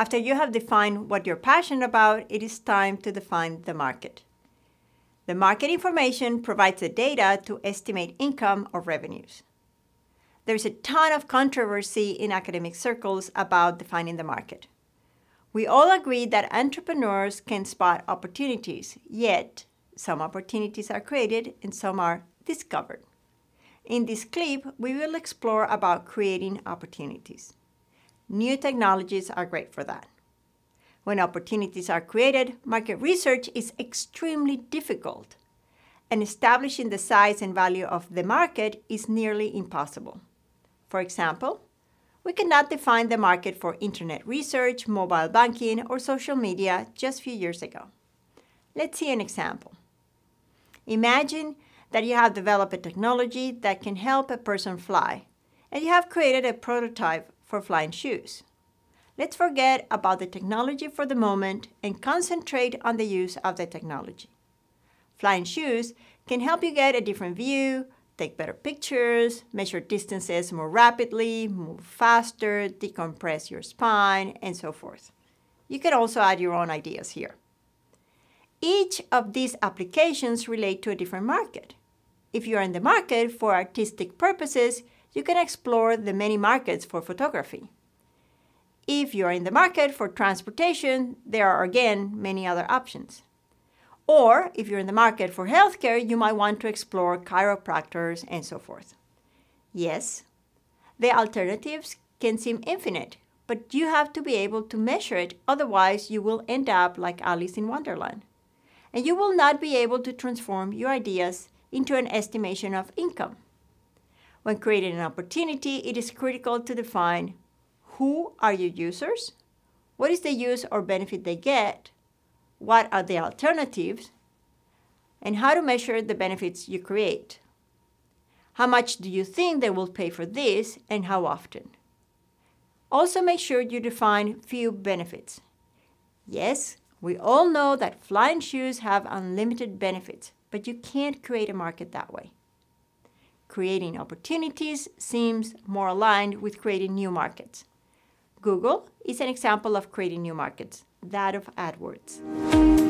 After you have defined what you're passionate about, it is time to define the market. The market information provides the data to estimate income or revenues. There's a ton of controversy in academic circles about defining the market. We all agree that entrepreneurs can spot opportunities, yet some opportunities are created and some are discovered. In this clip, we will explore about creating opportunities. New technologies are great for that. When opportunities are created, market research is extremely difficult, and establishing the size and value of the market is nearly impossible. For example, we cannot define the market for internet research, mobile banking, or social media just a few years ago. Let's see an example. Imagine that you have developed a technology that can help a person fly, and you have created a prototype for flying shoes. Let's forget about the technology for the moment and concentrate on the use of the technology. Flying shoes can help you get a different view, take better pictures, measure distances more rapidly, move faster, decompress your spine, and so forth. You can also add your own ideas here. Each of these applications relate to a different market. If you are in the market for artistic purposes, you can explore the many markets for photography. If you are in the market for transportation, there are again many other options. Or if you're in the market for healthcare, you might want to explore chiropractors and so forth. Yes, the alternatives can seem infinite, but you have to be able to measure it, otherwise, you will end up like Alice in Wonderland. And you will not be able to transform your ideas into an estimation of income. When creating an opportunity, it is critical to define who are your users, what is the use or benefit they get, what are the alternatives, and how to measure the benefits you create. How much do you think they will pay for this and how often? Also make sure you define few benefits. Yes, we all know that flying shoes have unlimited benefits, but you can't create a market that way. Creating opportunities seems more aligned with creating new markets. Google is an example of creating new markets that of AdWords.